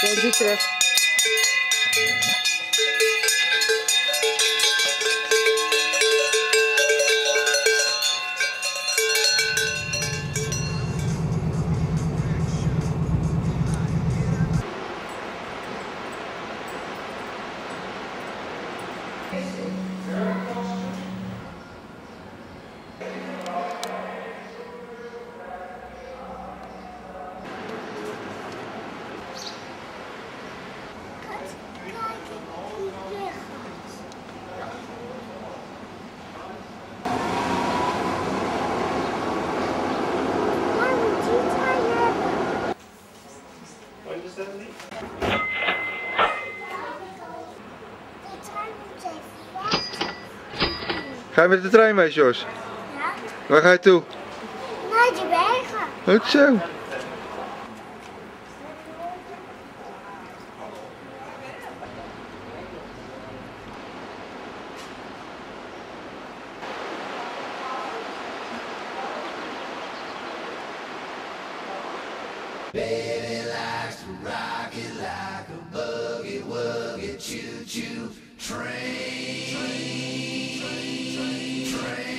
Pode crer. Ga je met de trein mee, Jos? Ja, Waar ga je toe? naar de bergen. Goed zo. Baby Let's rock it like a buggy, woogie choo choo train. train, train, train